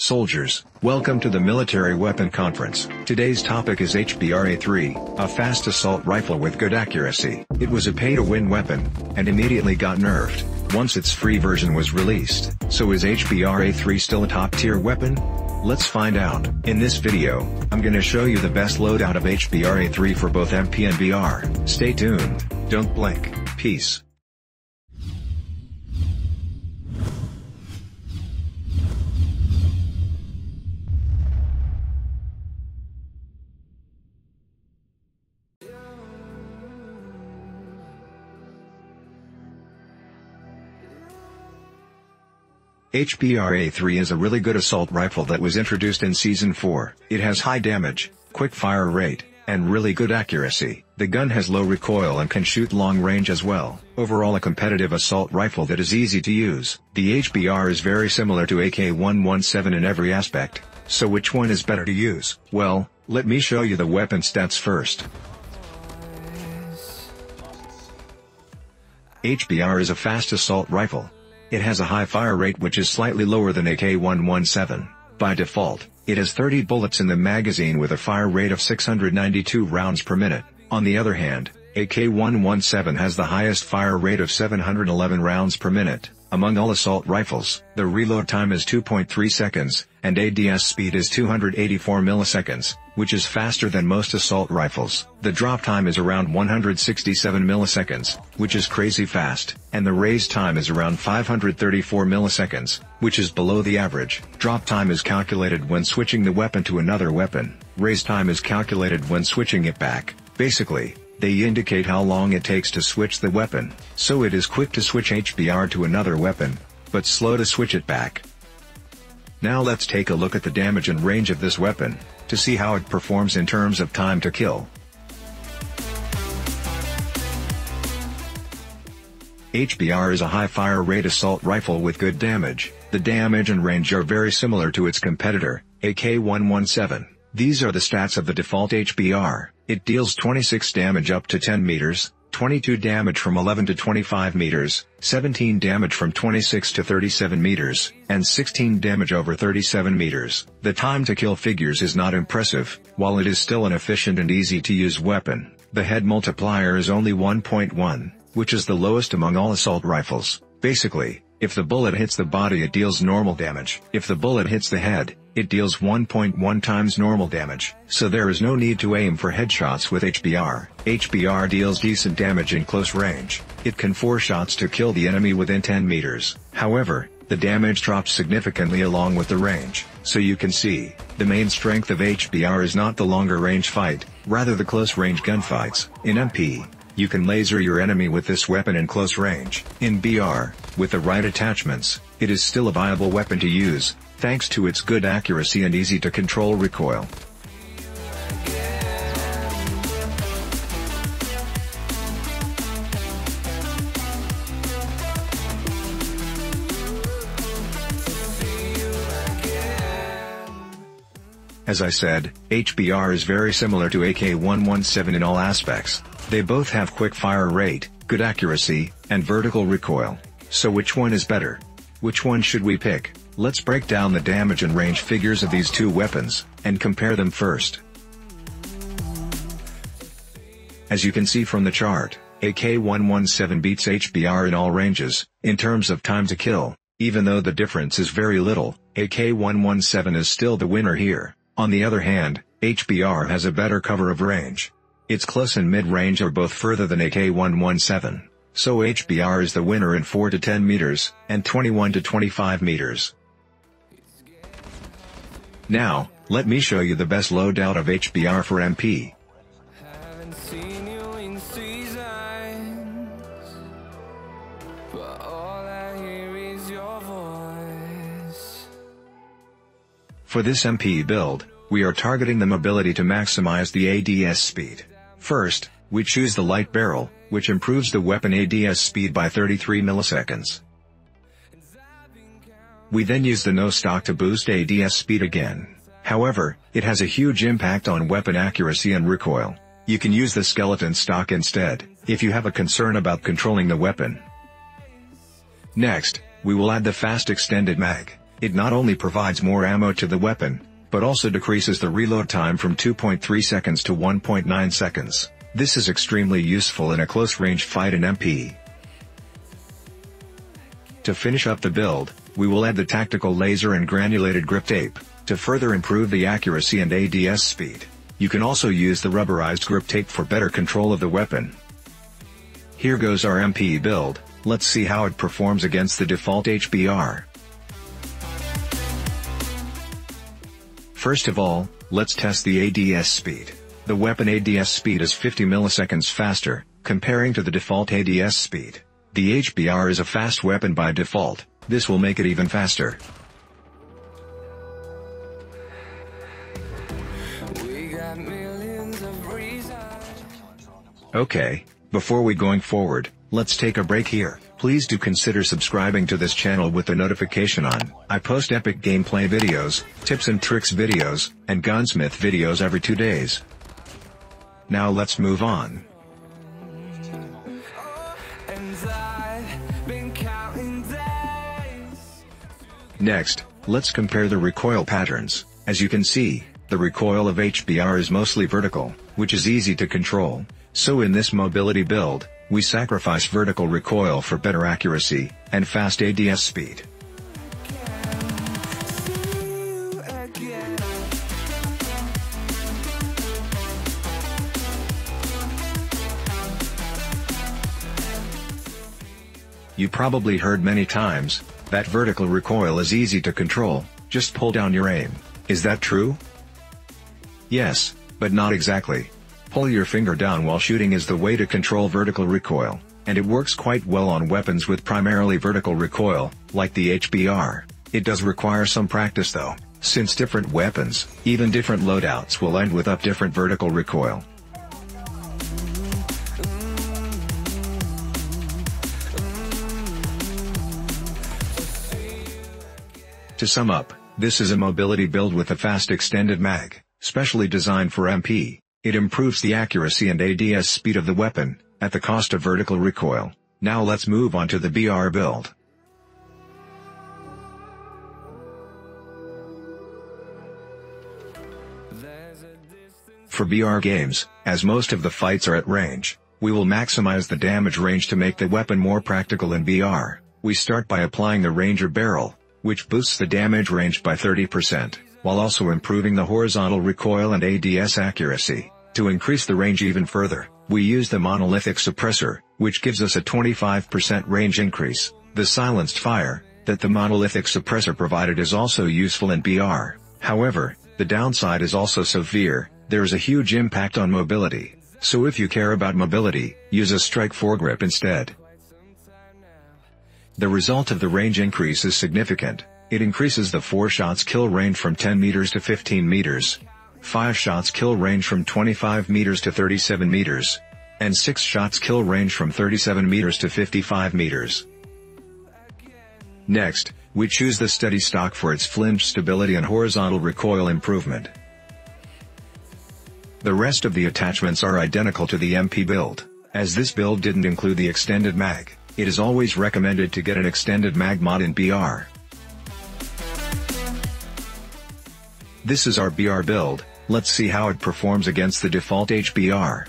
Soldiers, welcome to the Military Weapon Conference. Today's topic is HBR-A3, a fast assault rifle with good accuracy. It was a pay-to-win weapon, and immediately got nerfed, once its free version was released. So is HBR-A3 still a top-tier weapon? Let's find out. In this video, I'm gonna show you the best loadout of HBR-A3 for both MP and BR. Stay tuned, don't blink, peace. HBR-A3 is a really good assault rifle that was introduced in Season 4. It has high damage, quick fire rate, and really good accuracy. The gun has low recoil and can shoot long range as well. Overall a competitive assault rifle that is easy to use. The HBR is very similar to AK-117 in every aspect, so which one is better to use? Well, let me show you the weapon stats first. HBR is a fast assault rifle, it has a high fire rate which is slightly lower than AK-117. By default, it has 30 bullets in the magazine with a fire rate of 692 rounds per minute. On the other hand, AK-117 has the highest fire rate of 711 rounds per minute. Among all assault rifles, the reload time is 2.3 seconds, and ADS speed is 284 milliseconds, which is faster than most assault rifles. The drop time is around 167 milliseconds, which is crazy fast, and the raise time is around 534 milliseconds, which is below the average. Drop time is calculated when switching the weapon to another weapon. Raise time is calculated when switching it back. Basically, they indicate how long it takes to switch the weapon, so it is quick to switch HBR to another weapon, but slow to switch it back. Now let's take a look at the damage and range of this weapon, to see how it performs in terms of time to kill. HBR is a high fire rate assault rifle with good damage. The damage and range are very similar to its competitor, AK-117. These are the stats of the default HBR. It deals 26 damage up to 10 meters, 22 damage from 11 to 25 meters, 17 damage from 26 to 37 meters, and 16 damage over 37 meters. The time to kill figures is not impressive, while it is still an efficient and easy to use weapon. The head multiplier is only 1.1, which is the lowest among all assault rifles. Basically, if the bullet hits the body it deals normal damage. If the bullet hits the head, it deals 1.1 times normal damage, so there is no need to aim for headshots with HBR. HBR deals decent damage in close range. It can 4 shots to kill the enemy within 10 meters. However, the damage drops significantly along with the range, so you can see, the main strength of HBR is not the longer range fight, rather the close range gunfights. In MP, you can laser your enemy with this weapon in close range. In BR, with the right attachments, it is still a viable weapon to use, thanks to its good accuracy and easy to control recoil. As I said, HBR is very similar to AK-117 in all aspects, they both have quick fire rate, good accuracy, and vertical recoil. So which one is better? Which one should we pick? Let's break down the damage and range figures of these two weapons, and compare them first. As you can see from the chart, AK-117 beats HBR in all ranges, in terms of time to kill, even though the difference is very little, AK-117 is still the winner here. On the other hand, HBR has a better cover of range. Its close and mid-range are both further than AK-117, so HBR is the winner in 4 to 10 meters, and 21 to 25 meters. Now, let me show you the best loadout of HBR for MP. For this MP build, we are targeting the mobility to maximize the ADS speed. First, we choose the light barrel, which improves the weapon ADS speed by 33 milliseconds. We then use the no stock to boost ADS speed again. However, it has a huge impact on weapon accuracy and recoil. You can use the skeleton stock instead, if you have a concern about controlling the weapon. Next, we will add the fast extended mag. It not only provides more ammo to the weapon, but also decreases the reload time from 2.3 seconds to 1.9 seconds. This is extremely useful in a close-range fight in MP. To finish up the build, we will add the tactical laser and granulated grip tape, to further improve the accuracy and ADS speed. You can also use the rubberized grip tape for better control of the weapon. Here goes our MP build, let's see how it performs against the default HBR. First of all, let's test the ADS speed. The weapon ADS speed is 50 milliseconds faster, comparing to the default ADS speed. The HBR is a fast weapon by default, this will make it even faster. Okay, before we going forward, let's take a break here. Please do consider subscribing to this channel with the notification on. I post epic gameplay videos, tips and tricks videos, and gunsmith videos every two days. Now let's move on. Next, let's compare the recoil patterns. As you can see, the recoil of HBR is mostly vertical, which is easy to control. So in this mobility build, we sacrifice vertical recoil for better accuracy, and fast ADS speed. You probably heard many times, that vertical recoil is easy to control, just pull down your aim. Is that true? Yes, but not exactly. Pull your finger down while shooting is the way to control vertical recoil, and it works quite well on weapons with primarily vertical recoil, like the HBR. It does require some practice though, since different weapons, even different loadouts will end with up different vertical recoil. To sum up, this is a mobility build with a fast extended mag, specially designed for MP. It improves the accuracy and ADS speed of the weapon, at the cost of vertical recoil. Now let's move on to the BR build. For BR games, as most of the fights are at range, we will maximize the damage range to make the weapon more practical in BR. We start by applying the Ranger barrel, which boosts the damage range by 30% while also improving the horizontal recoil and ADS accuracy. To increase the range even further, we use the monolithic suppressor, which gives us a 25% range increase. The silenced fire, that the monolithic suppressor provided is also useful in BR. However, the downside is also severe, there is a huge impact on mobility. So if you care about mobility, use a strike foregrip instead. The result of the range increase is significant, it increases the 4 shots kill range from 10 meters to 15 meters. 5 shots kill range from 25 meters to 37 meters. And 6 shots kill range from 37 meters to 55 meters. Next, we choose the steady stock for its flinch stability and horizontal recoil improvement. The rest of the attachments are identical to the MP build. As this build didn't include the extended mag, it is always recommended to get an extended mag mod in BR. This is our BR build, let's see how it performs against the default HBR.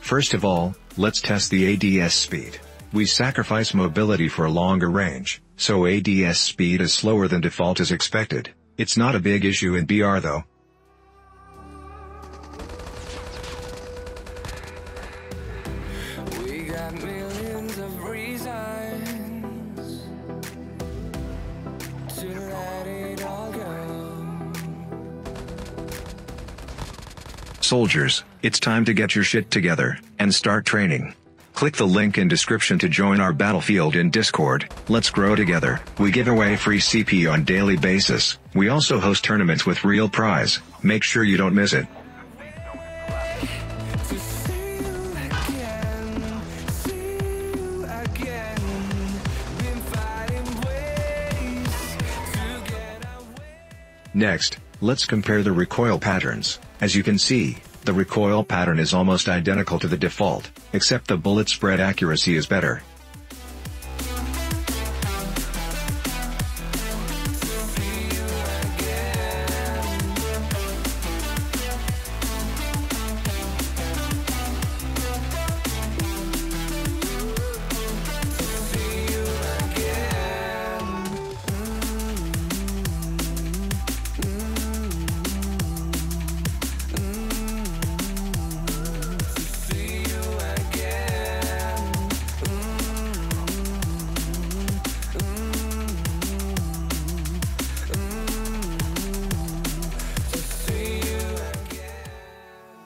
First of all, let's test the ADS speed. We sacrifice mobility for a longer range, so ADS speed is slower than default as expected. It's not a big issue in BR though, Soldiers, it's time to get your shit together, and start training. Click the link in description to join our battlefield in Discord, let's grow together. We give away free CP on daily basis, we also host tournaments with real prize, make sure you don't miss it. Next, let's compare the recoil patterns. As you can see, the recoil pattern is almost identical to the default, except the bullet spread accuracy is better.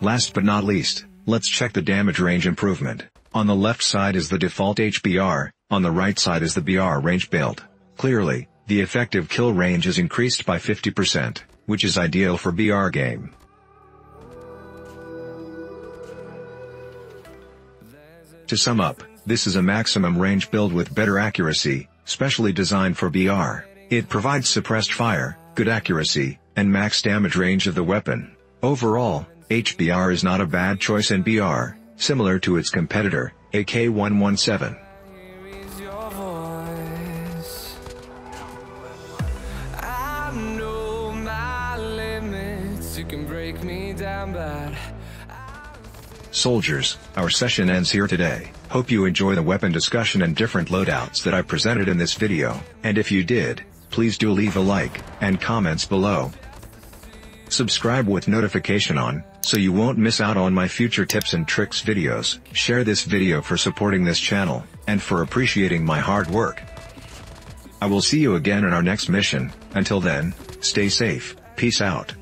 Last but not least, let's check the damage range improvement. On the left side is the default HBR, on the right side is the BR range build. Clearly, the effective kill range is increased by 50%, which is ideal for BR game. To sum up, this is a maximum range build with better accuracy, specially designed for BR. It provides suppressed fire, good accuracy, and max damage range of the weapon. Overall, HBR is not a bad choice in BR, similar to its competitor, AK-117. Soldiers, our session ends here today. Hope you enjoy the weapon discussion and different loadouts that I presented in this video, and if you did, please do leave a like, and comments below. Subscribe with notification on, so you won't miss out on my future tips and tricks videos. Share this video for supporting this channel, and for appreciating my hard work. I will see you again in our next mission, until then, stay safe, peace out.